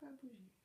pas bouger.